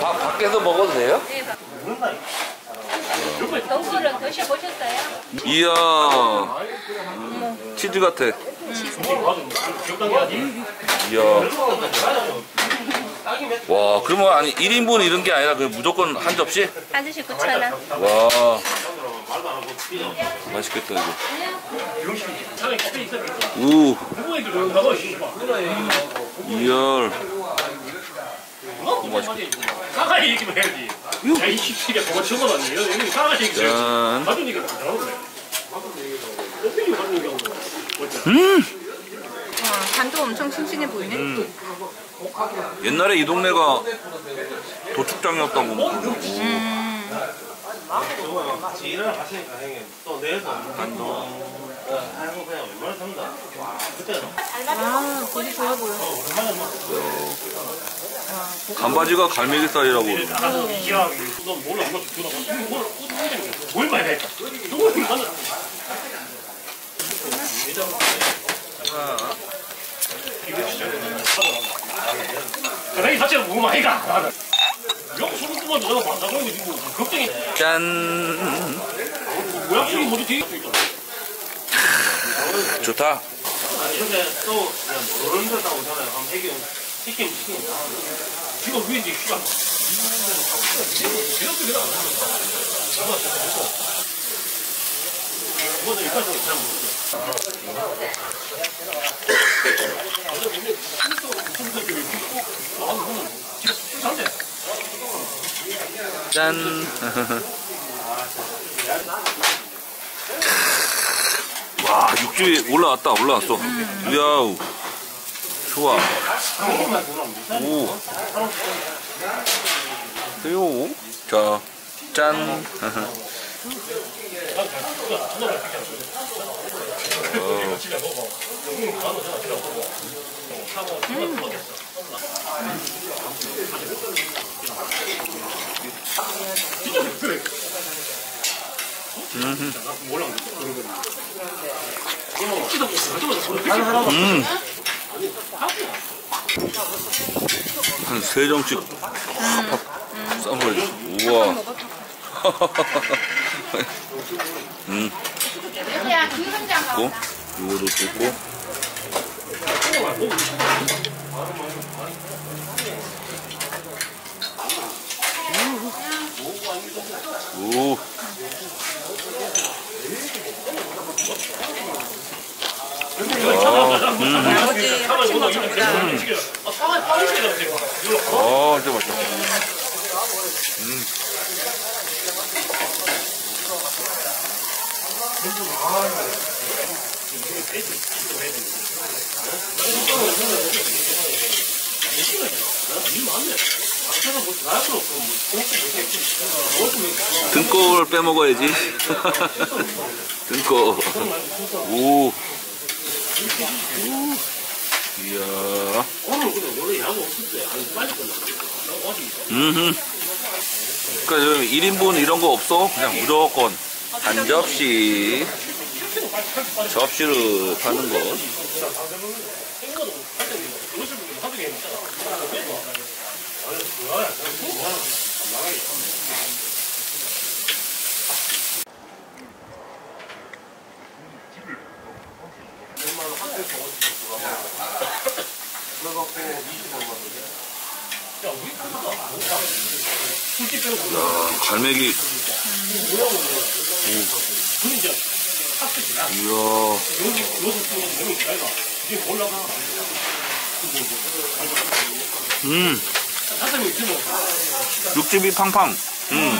밥 밖에서 먹어도 돼요? 네, 동굴은 드셔보셨어요? 이야 치즈 같아 이야 와 그러면 아니 1인분 이런 게 아니라 그 무조건 한 접시? 한 접시 9,000원. 와 맛있겠다 이거 우 이열 너무 맛있겠다 사과의 얘기만 해야지. 야, 이 시키가 뭐가 저건 아니에요? 여기 사과 얘기 짠 가져니까 다 나오네. 음! 와, 간도 엄청 싱싱해 보이네. 음. 옛날에 이 동네가 도축장이었다고 뭐 그러고 아, 고기 좋아 보여. 간바지가 갈매기살이라고 그러고 나 가서 기하게 너 몰라 이거 주나 뭘뭘 많이 너무 가. 여기 소금 만 내가 만나고 이거 지금 걱정이. 짠 지금 머리 뒤에 있다. 좋다 이런데 또 모르는 데다 오잖아요. 그럼 해기 시키면 시키니까. 지금 위에 이제 시간. 이거는 일단 잘 모르죠. 짠 와, 육즙이 올라왔다, 올라왔어. 야우. 좋아. 오. 새우. 자, 짠. 한 세 점씩 팍팍 싸버려야지. 우와. 음. 고 이거도 뜯고. 오. 거 전부 다. 아, 진짜 등골 빼먹어야지. 등골. 오. 오. 이야. 음. 그러니까 여기 1인분 이런 거 없어? 그냥 무조건 한 접시. 접시로 파는 거. 야, 갈매기. 오. 이야. 음. 육즙이 팡팡. 음.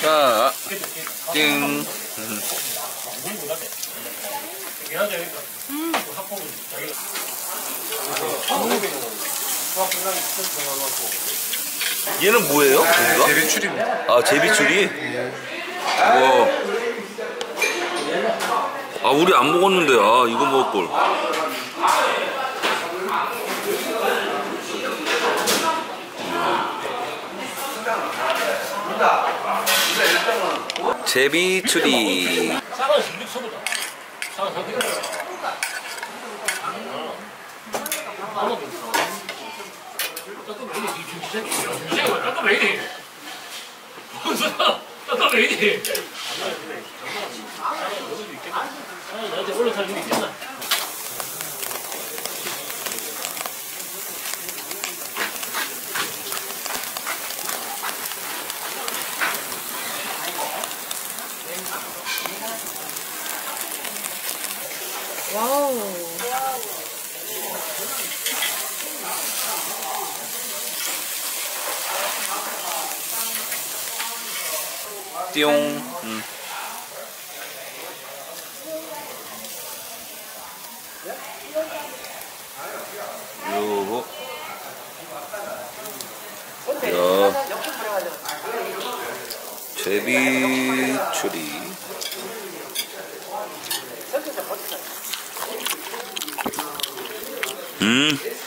자, 띵. 얘는 뭐예요? 고기가? 제비추리입니다. 아 제비추리? 와. 아 우리 안 먹었는데 아 이거 먹을 걸. 제비추리. 싸가지 우리 서보자. 싸가 상태. 잠깐 왜 이래? 왜 이래? 나한테 올라탈 일 있겠나? 와우. 띠용. 음. 요거. 야. 제비 추리. 음.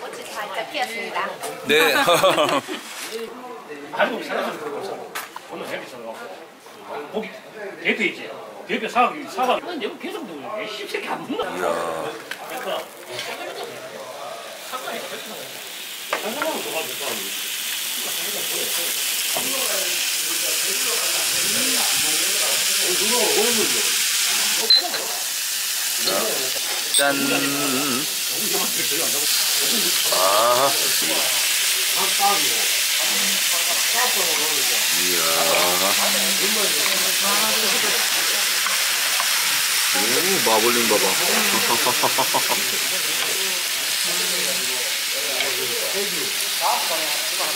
꽃이 살짝 피었습니다. 네. 한국 사람들 써. 오늘 회비 써갖고 고기 대표 있지. 대표 사기 사가. 난 여기 계속 누구야? 십새끼 안 먹나? 이야. 그러니까 한국은 좋아 좋아. 짠. 아. 이야. 오, 마블링 봐봐.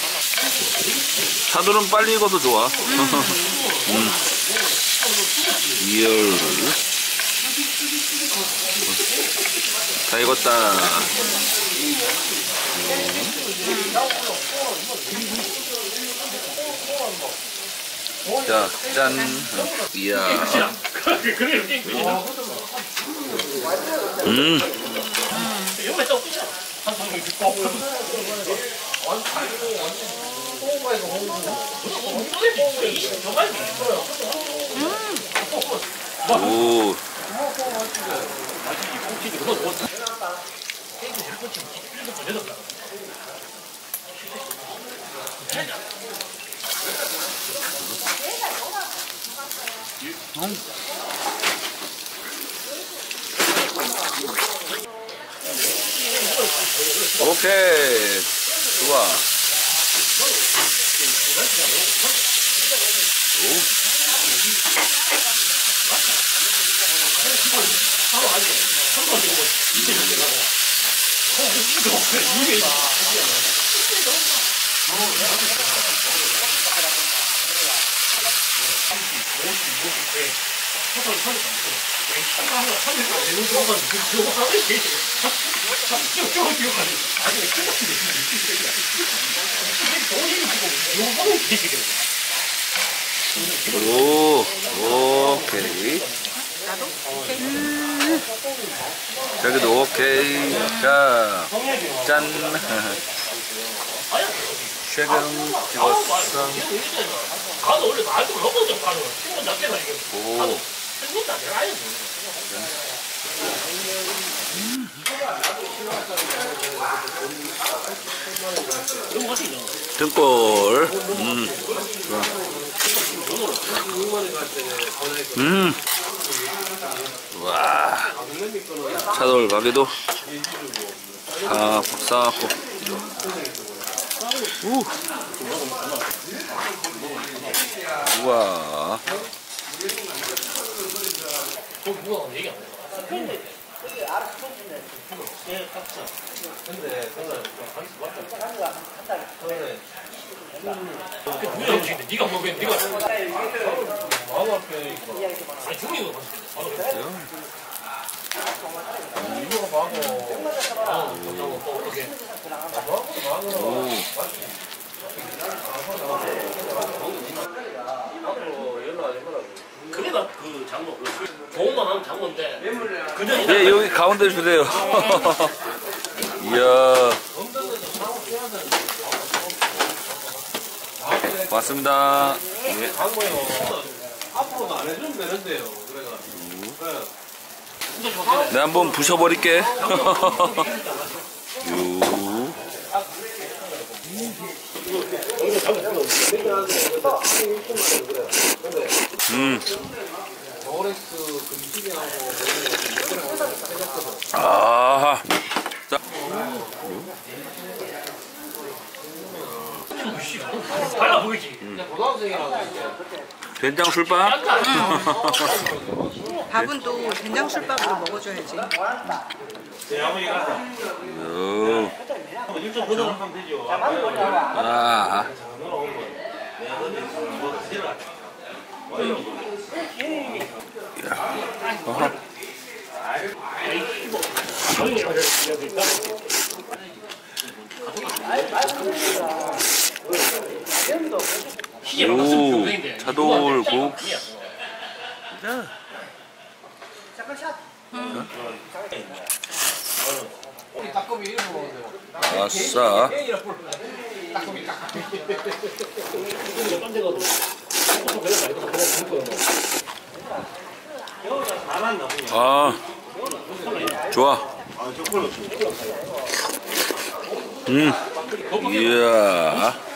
차돌은 빨리 익어도 좋아. 음. 이열. 다 익었다. 자, 짠. 이야. 그 오케이. 좋아. 오, 오케이. 저기도 오케이. 자, 짠. 최근 찍었어. 가도 원래 나한테 먹어도 가도 친구 잡게 가지고 오, 생긴다 내가 하시죠. 등골. 음, 좋아. 음. 와. 차돌 가게도 다 박사고. 우. 우와. 그 누가 얘기 안 해. 예, 깍죠. 근데 그거는 그거는 누가 음식인데 네가 먹으면 네가 마음 앞에 아니 중국이가 이거가 마고 또 어떻게 앞으로 연락하지 말라고. 그래가 그 장모 그 좋은만 하면 장모인데 그저 네 여기 가운데 주세요. 이야. 맞습니다. 예. 강모요. 앞으로도 안 해주면 되는데요. 그래가지고. 그래. 네 한번 부셔버릴게. 요. 음. 아. 자, 발라 보이지 된장 술밥. 밥은 또 된장 술밥으로 먹어줘야지. 제아 오, 차돌국. 따끔이 이름 먹는데. 아싸. 아. 좋아. 음. 이야.